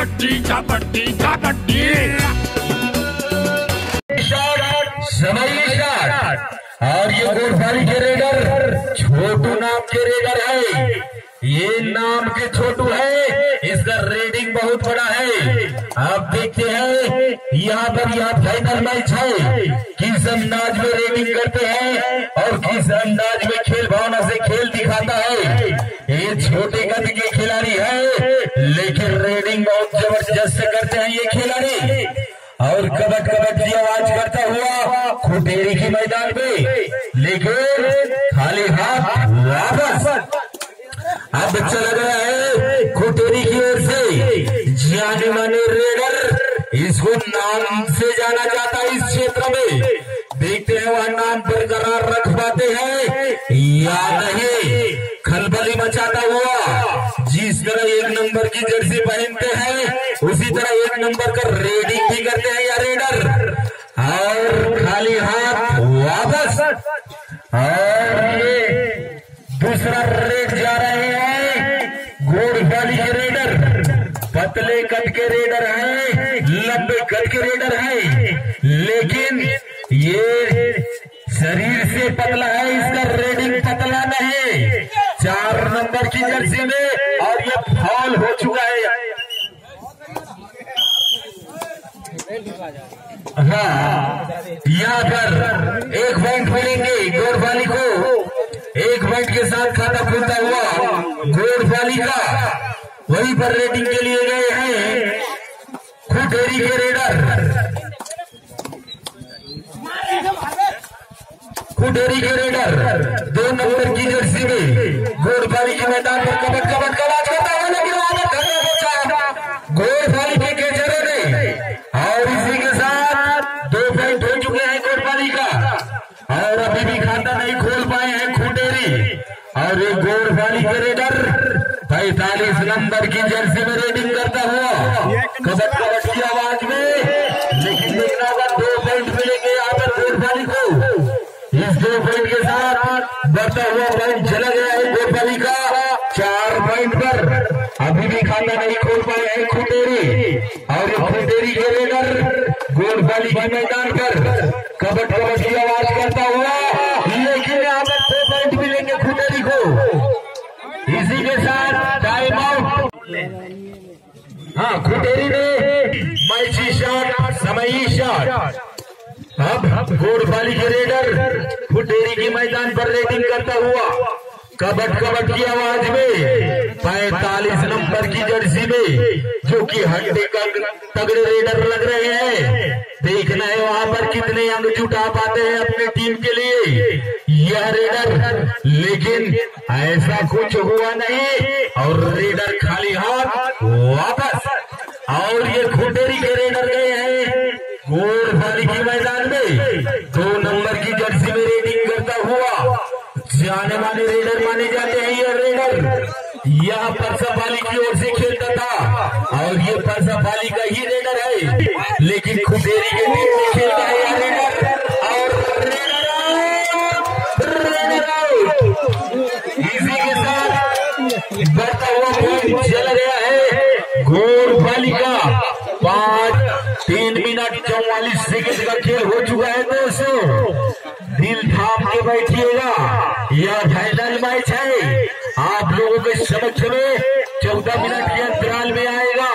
झापट्टी समय शॉट और ये गोरफारी के रेडर छोटू नाम के रेडर है ये नाम के छोटू है इसका रेटिंग बहुत बड़ा है आप देखते हैं यहाँ पर यहाँ फाइनल मैच है किस अंदाज में रेटिंग करते हैं और किस अंदाज में कबट कबट की आवाज़ करता हुआ खुटेरी के मैदान में, लेकिन खाली हाथ वापस। अब लग रहा है खुटेरी की ओर से। जाने माने रेडर इसको नाम से जाना जाता है इस क्षेत्र में। देखते हैं वह नाम बरकरार रख पाते हैं या नहीं। खलबली मचाता हुआ, जिस तरह एक नंबर की जर्सी पहनते हैं, उसी तरह एक नंबर का रेडिंग भी करते हैं या रेडर और खाली हाथ वापस और ये दूसरा रेड जा रहे हैं। घोड़वाली के रेडर, पतले कद के रेडर हैं, लंबे कद के रेडर हैं। लेकिन ये शरीर से पतला है, इसका रेडिंग पतला नहीं। चार नंबर की जर्सी में और ये फॉल हो चुका है। हाँ। यहाँ पर एक पॉइंट मिलेंगे गोरवाली को। एक पॉइंट के साथ खाता खुलता हुआ गोरवाली का। वहीं पर रेटिंग के लिए गए हैं खुटेरी के रेडर खुटेरी के रेडर दो नंबर की जर्सी में गोरवाली के मैदान पर कबट कबट का पैतालीस नंबर की जर्सी में रेडिंग करता हुआ कबट कबट की आवाज़ में लेकिन देखना होगा दो पॉइंट मिलेंगे यहाँ पर गोरवाली को। इस दो पॉइंट के साथ बढ़ता हुआ पॉइंट चला गया है गोपाली का चार पॉइंट पर। अभी भी खाता नहीं खोल पाए हैं खुटेरी। और खुटेरी के रेडर गोलपाली के मैदान पर कबट कबट की आवाज़ करता हुआ लेकिन यहाँ दो पॉइंट मिलेंगे खुटेरी को। इसी के साथ हाँ खुटेरी में मैची शॉट समयी शॉट अब घोड़पाली के रेडर फुटेरी के मैदान पर रेटिंग करता हुआ, कबट कबट की आवाज़ में, पैतालीस नंबर की जर्सी में, जो कि हड्डी का तगड़े रेडर लग रहे हैं। देखना है वहाँ पर कितने अंग जुटा पाते हैं अपने टीम के लिए। यह रेडर लेकिन ऐसा कुछ हुआ नहीं, और रेडर खाली हाथ वापस और ये खुटेरी के रेडर गए हैं। गोरफाली के मैदान में दो नंबर की जर्सी में रेडिंग करता हुआ जाने वाले रेडर माने जाते हैं ये रेडर यह परसापाली की ओर से खेलता था और ये परसापाली का ही रेडर है। चालीस सेकेंड का खेल हो चुका है दोस्तों। दिल थाम के बैठिएगा। यह फाइनल मैच है। आप लोगों के समक्ष में चौदह मिनट के अंतराल में आएगा।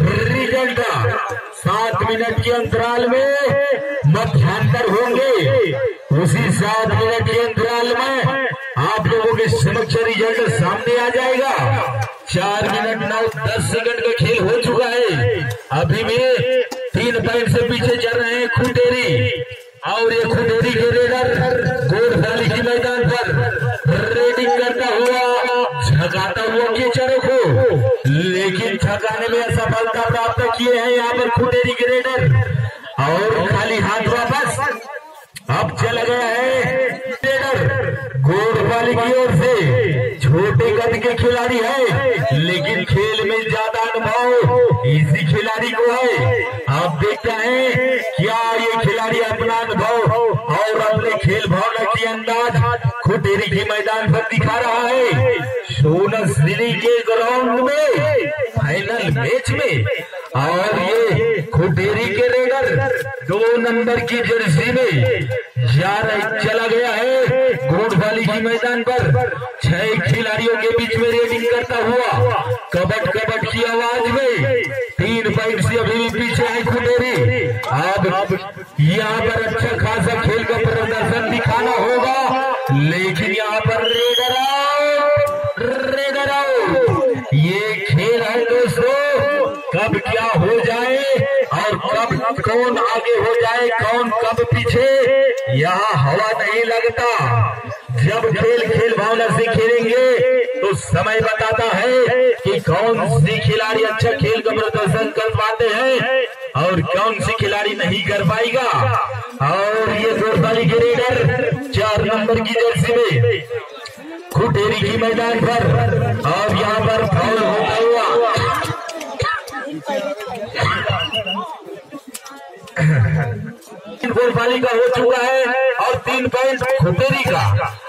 रिज़ल्ट सात मिनट के अंतराल में मध्यांतर होंगे। उसी सात मिनट के अंतराल में आप लोगों के समक्ष रिज़ल्ट सामने आ जाएगा। चार मिनट और ये खुटेरी के रेडर गोरफाली के मैदान पर रेडिंग करता हुआ, झकाता हुआ कीचड़ों को। लेकिन झकाने में असफलता प्राप्त किए हैं यहाँ पर खुटेरी के रेडर और खाली हाथ वापस, अब चला गया है रेडर गोरफाली की ओर से। छोटे कद के खिलाड़ी है, लेकिन खेल में ज़्यादा अनुभव इसी खिलाड़ी को है। आप देखते हैं, क्या ये खिलाड़ी अपना अनुभव और अपने खेल भावना की अंदाज। खुटेरी के मैदान पर दिखा रहा है। सोनस दिल्ली के ग्राउंड में फाइनल मैच में, और ये खुटेरी के रेडर दो नंबर की जर्सी में जा चला गया है। घोड़वाली की मैदान पर छह खिलाड़ियों के बीच में रेडिंग करता हुआ कबट कबट की आवाज़ में तीन पॉइंट से अभी भी पीछे है खुटेरी। अब यहाँ पर अच्छा हो जाए और कब कौन आगे हो जाए, कौन कब पीछे, यहाँ हवा नहीं लगता। जब खेल खेल भावना से खेलेंगे तो समय बताता है कि कौन सी खिलाड़ी अच्छा खेल का प्रदर्शन कर पाते हैं और कौन सी खिलाड़ी नहीं कर पाएगा। और ये जोरदारी के चार नंबर की जर्सी में, खुटेरी की मैदान पर, और यहाँ गोलपाली का हो चुका है और तीन पॉइंट खुटेरी का।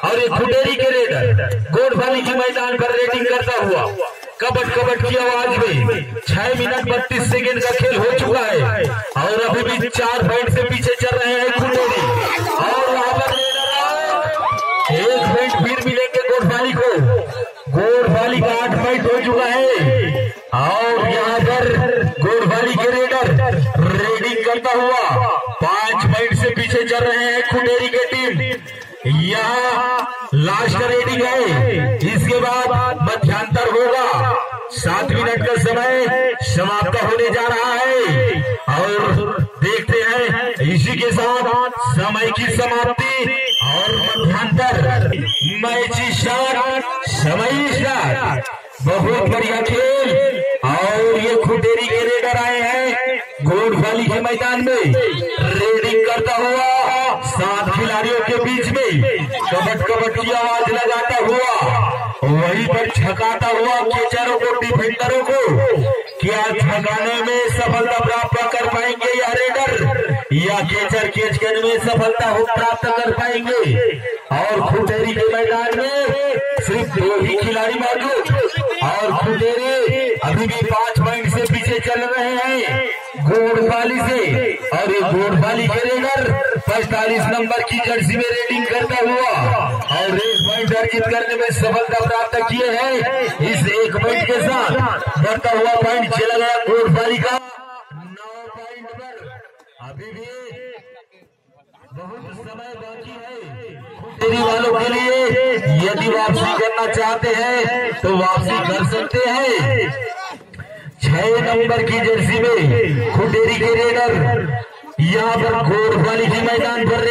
और ये खुटेरी के रेडर गोलपाली के मैदान पर रेटिंग करता हुआ कबट कबट की आवाज़ में छह मिनट बत्तीस सेकेंड का खेल हो चुका है। और अभी भी चार पॉइंट से पीछे चल रहे हैं खुटेरी। और वहाँ पर एक पॉइंट फिर मिलेंगे और मध्यांतर मैच स्टार्ट समय बहुत बढ़िया खेल, और ये खुटेरी के रेडर आए हैं घोड़वाली के मैदान में, रेडिंग करता हुआ, सात खिलाड़ियों के बीच में कबट कबट की आवाज़ लगाता हुआ, वहीं पर छकाता हुआ केचरों को डिफेंडरों को, क्या छकाने में सफलता प्राप्त कर पाएँगे या रेडर? या केचर केच करने में सफलता हो प्राप्त कर पाएँगे। और खुटेरी के मैदान में सिर्फ़ दो ही खिलाड़ी मौजूद। और खुटेरी अभी भी पाँच पॉइंट से पीछे चल रहे हैं। गोड़वाली से। और ये के रेडर पैतालीस नंबर की जर्सी में रेडिंग करता हुआ और एक पॉइंट अर्जित करने में सफलता प्राप्त किए हैं। इस एक पॉइंट के साथ बढ़ता हुआ पॉइंट चला गया गोड़वाली का। नौ पॉइंट पर अभी भी बहुत समय बाकी है। वालों के लिए यदि वापसी करना चाहते हैं तो वापसी कर सकते हैं। छह नंबर की जर्सी में खुटेरी के रेडर, यहाँ पर घोड़वाली के मैदान पर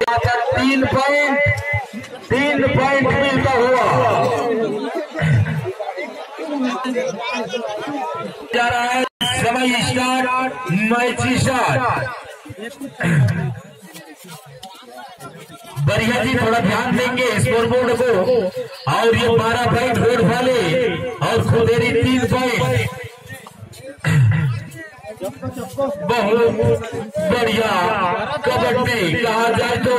पर तीन पॉइंट तीन पॉइंट जा रहा है समय स्टार्ट मैच स्टार्ट बढ़िया जी थोड़ा ध्यान देंगे स्कोर बोर्ड को और ये बारह पॉइंट रोड वाले और खुदेरी तीन पॉइंट बहुत बढ़िया कबड्डी कहा जाए तो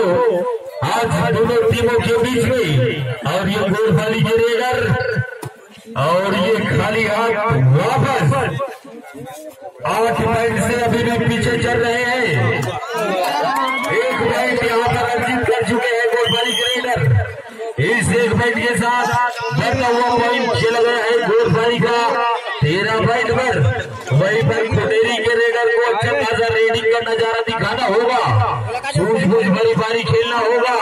आज दोनों टीमों के बीच में और ये गोलफाली के रेडर और ये खाली हाथ वापस आठ पॉइंट से अभी भी पीछे चल रहे हैं। एक पॉइंट यहाँ पर अर्जित कर चुके हैं गोलबारी ग्रेडर इस एक पॉइंट के साथ बढ़ता हुआ पॉइंट खेला गया है गोलबारी का। तेरह पॉइंट पर वहीं पर खुटेरी के रेडर को अच्छा खासा रेडिंग का नज़ारा दिखाना होगा। सूझबूझ बड़ी बारी खेलना होगा।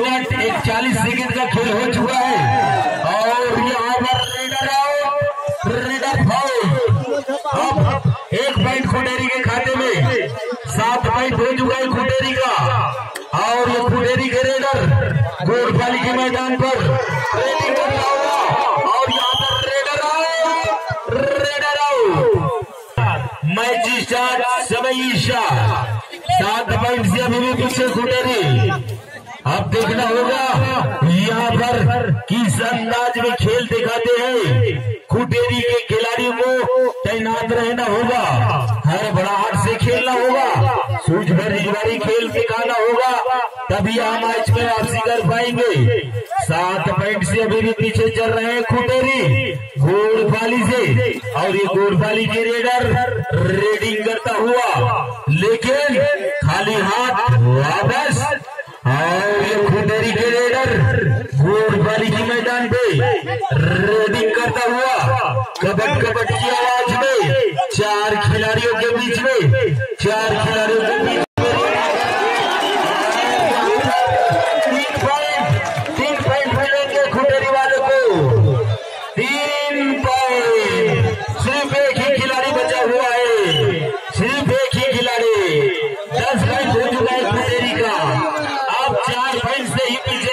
मिनट इकचालीस सेकंड का खेल हो चुका है। और यहाँ पर रेडर आउट रेडर अब एक पॉइंट खुटेरी के खाते में, सात पॉइंट हो चुका है खुटेरी का। और ये खुटेरी के रेडर गोरपाली के मैदान पर और यहाँ पर raider out raider out match start, समय ईशान सात पॉइंट से अभी भी पीछे खुटेरी अब देखना होगा, यहाँ पर किस अंदाज में खेल दिखाते हैं। खुटेरी के खिलाड़ियों को तैनात रहना होगा, हर बड़ाहट से खेलना होगा, सूझ भर भरी खेल दिखाना होगा, तभी हम मैच में वापसी कर पाएँगे। सात पॉइंट से अभी भी पीछे चल रहे हैं खुटेरी घोड़पाली से, और ये घोड़पाली के रेडर रेडिंग करता हुआ, लेकिन खाली हाथ वापस, और ये खुटेरी के रेडर घोड़पाली के मैदान पे। रेडिंग करता हुआ। कबट कबट की चार पॉइंट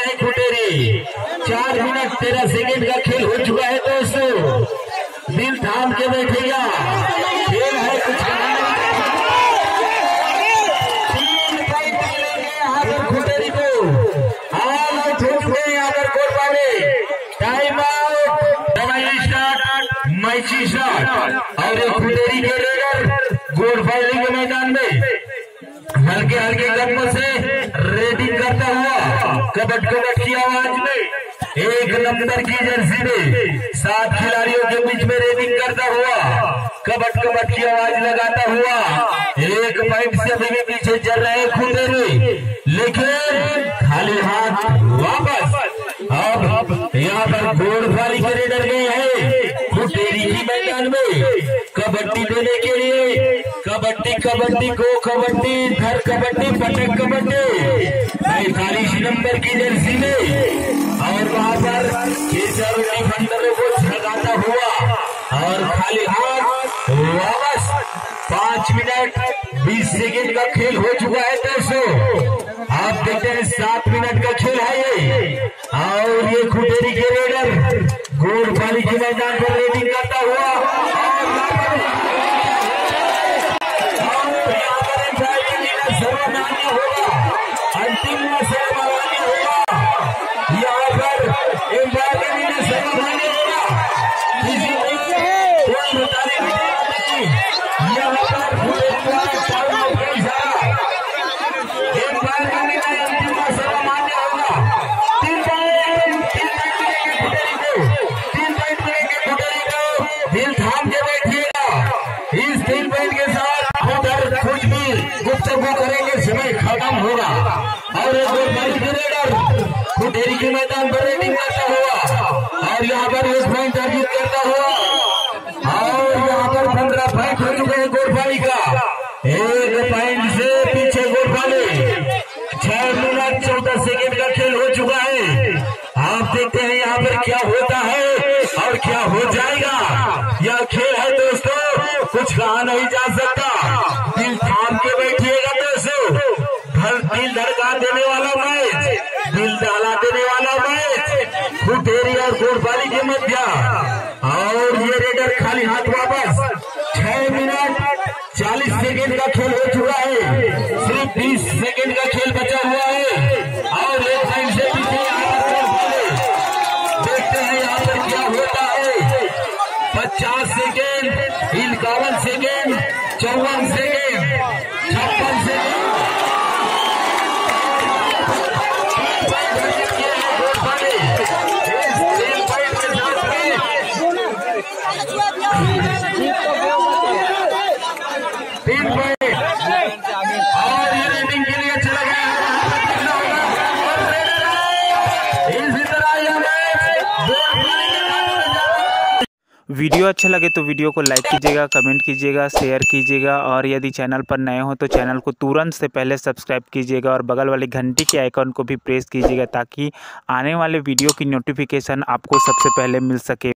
कबट कबट की आवाज़ में एक नंबर की जर्सी में सात खिलाड़ियों के बीच में रेडिंग करता हुआ, कबट कबट की आवाज़ लगाता हुआ, एक पॉइंट से अभी भी पीछे चल रहे खुदेरी लेकिन खाली हाथ वापस। अब यहाँ पर घोड़फाली के रेडर गए हैं। खुटेरी की मैदान में कबड्डी देने के लिए कबड्डी कबड्डी, गो कबड्डी धर कबड्डी पटक कबड्डी। पैतालीस नंबर की जर्सी में। और वहाँ पर केसर डिफेंडरों को झगाता हुआ और खाली हाथ वापस पाँच मिनट, बीस सेकेंड का खेल हो चुका है दोस्तों। आप देखते हैं सात मिनट का खेल है ये। और ये खुटेरी के रेडर गोल पाली के मैदान पर रेडिंग करता हुआ थाम इस तीन पॉइंट के साथ उधर कुछ भी गुप्तगु करेंगे, समय खत्म होगा। और एक और बड़ी खुद खुटेरी के मैदान पर रेटिंग करता हुआ। और यहाँ पर एक पॉइंट अर्जित नहीं जा सकता। दिल थाम के बैठिएगा दोस्तों धर दिल धड़का देने वाला मैच। दिल दहला देने वाला मैच। खुटेरी और गोरबाली के मध्य। और ये रेडर खाली हाथ वापस। छह मिनट चालीस सेकेंड का खेल हो चुका है। सिर्फ़ बीस सेकेंड का खेल बचा हुआ है। और एक से पीछे। देखते हैं यहाँ पर क्या होता है। पचास सेकेंड। चौवन सेकेंड वीडियो अच्छा लगे तो वीडियो को लाइक कीजिएगा, कमेंट कीजिएगा, शेयर कीजिएगा और यदि चैनल पर नए हो तो चैनल को तुरंत से पहले सब्सक्राइब कीजिएगा और बगल वाली घंटी के आइकॉन को भी प्रेस कीजिएगा ताकि आने वाले वीडियो की नोटिफिकेशन आपको सबसे पहले मिल सके।